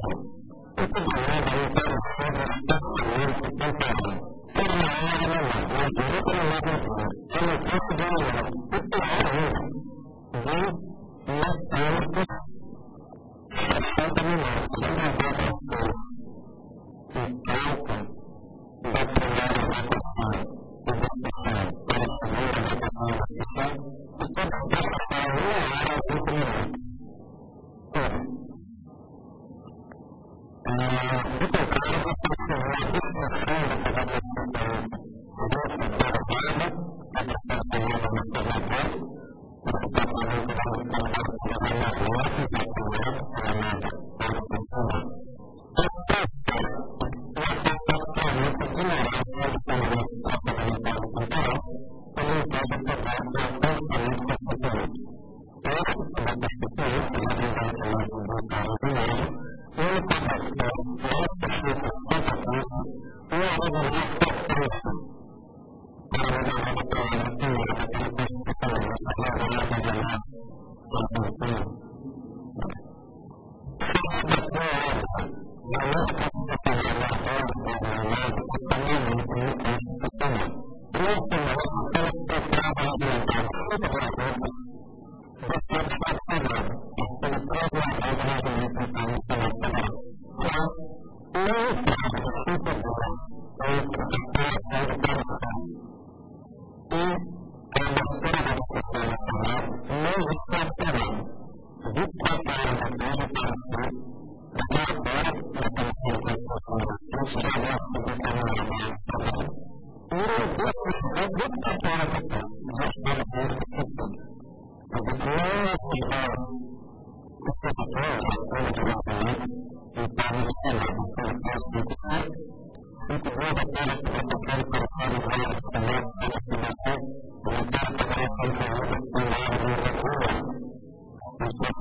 Thank you.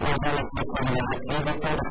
masalah masalah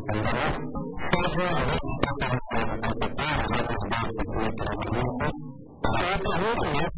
Thank you.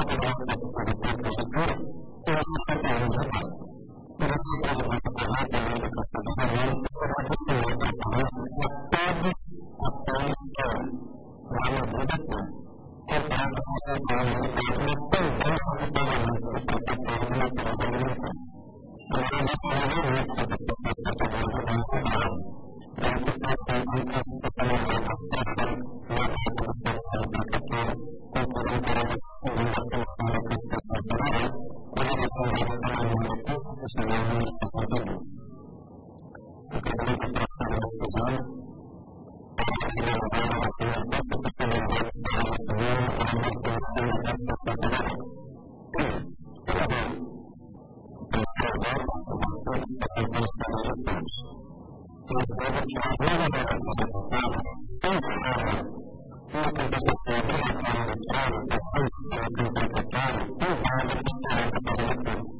kita tidak akan kesalahan Thank you.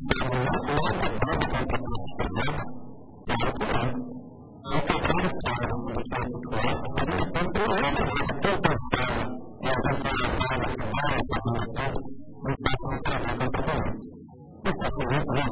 Gracias.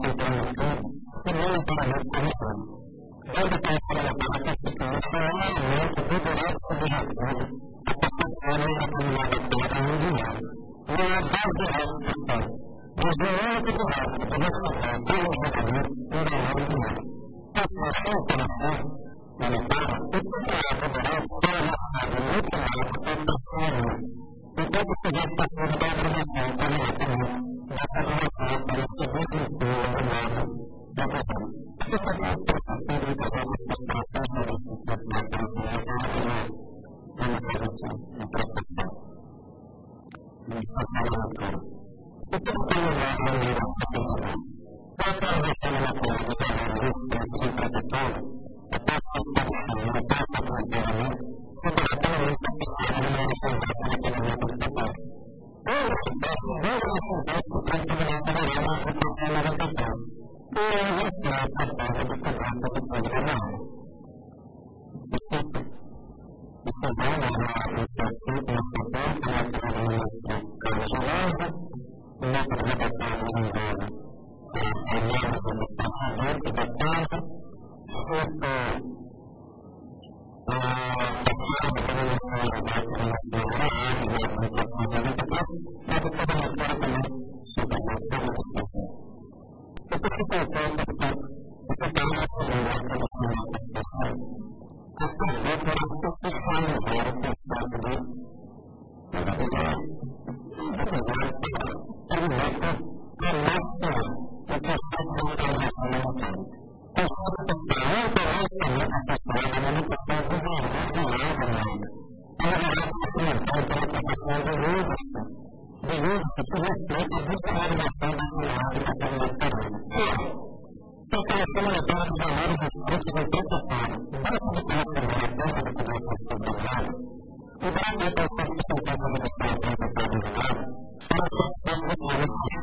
Thank you.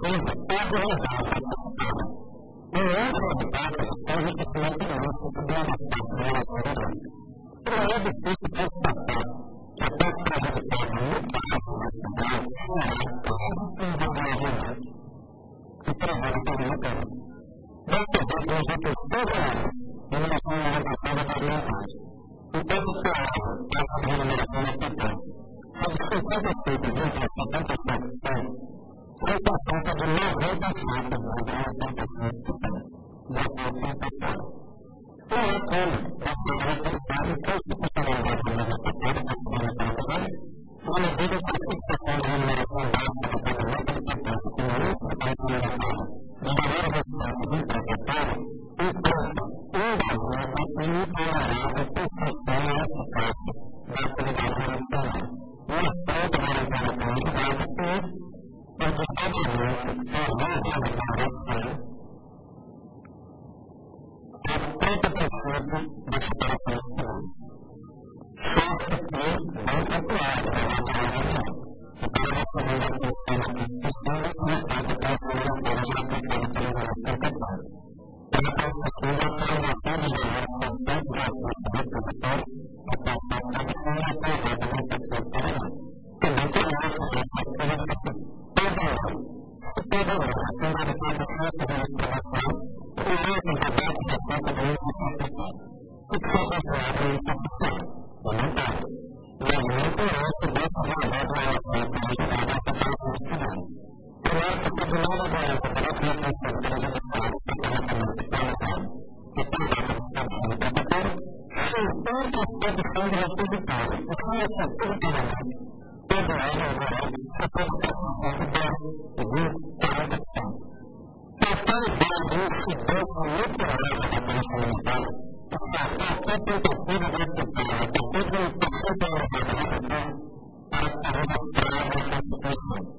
Thank you.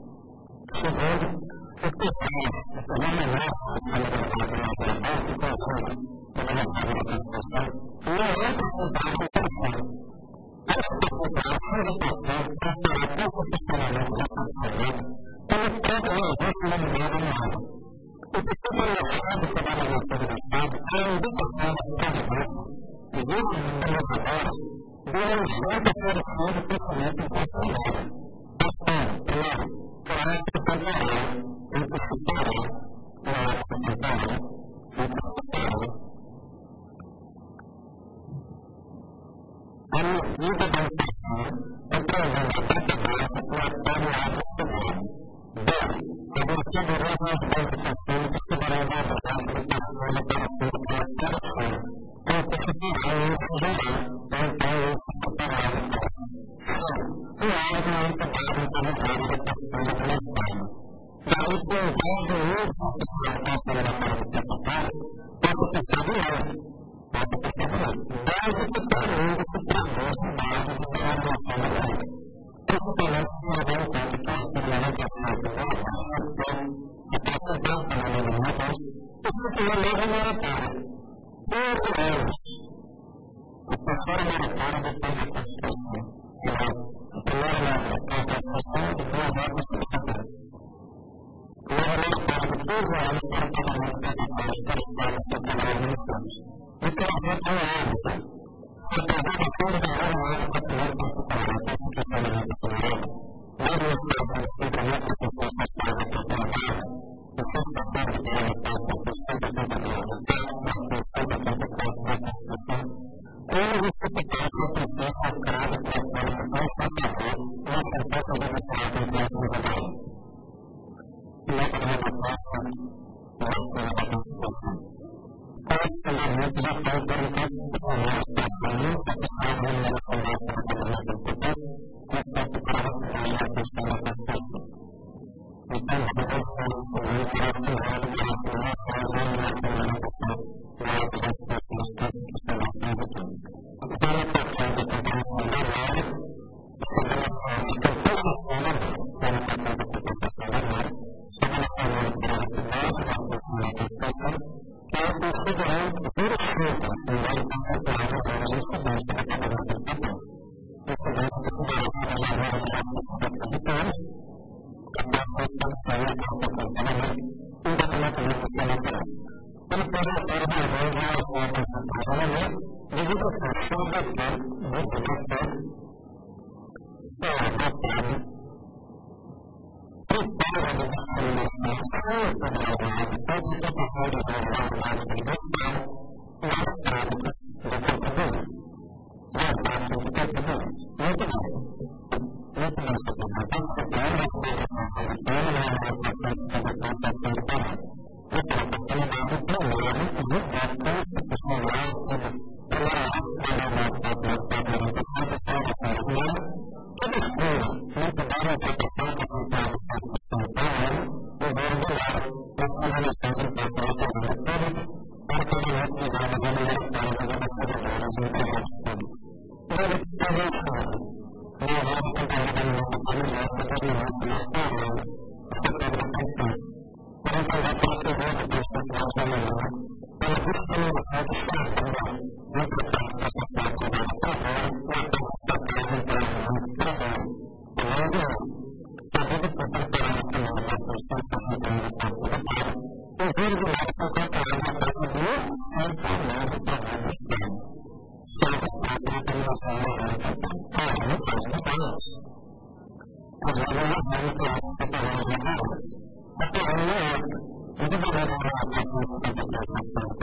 desde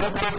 Ook dat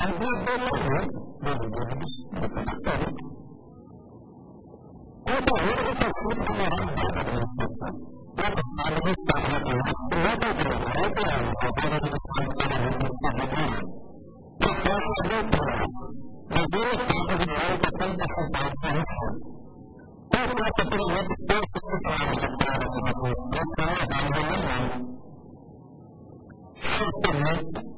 And they don't know they will be disconnected. Kota ini pasti orang dapat menentukan. Kota ini sangat luas, berapa berapa itu yang orang disangkut dan disangkut. Kota ini berat, menjadi kota yang betul betul sangat Kota seperti itu pasti orang dapat menentukan. Kota ini sangat luas,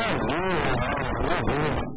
não não, não viu.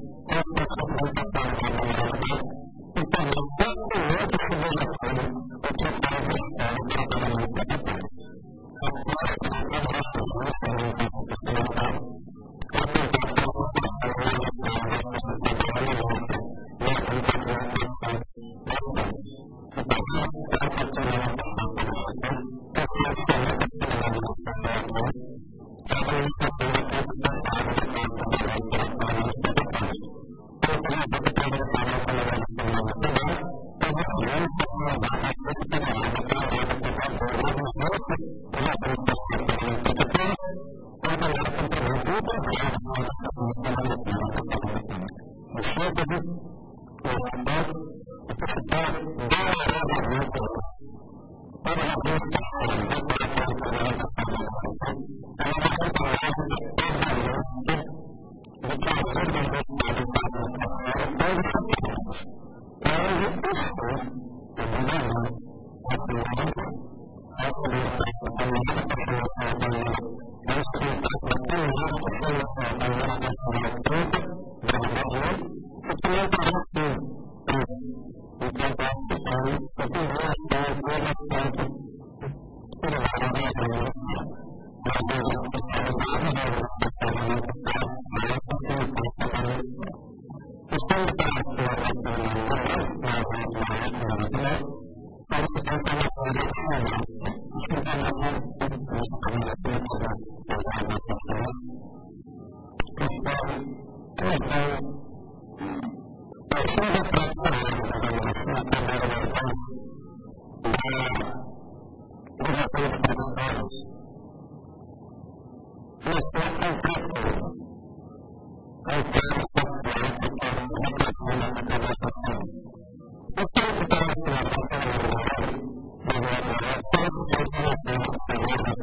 Thank you.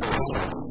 the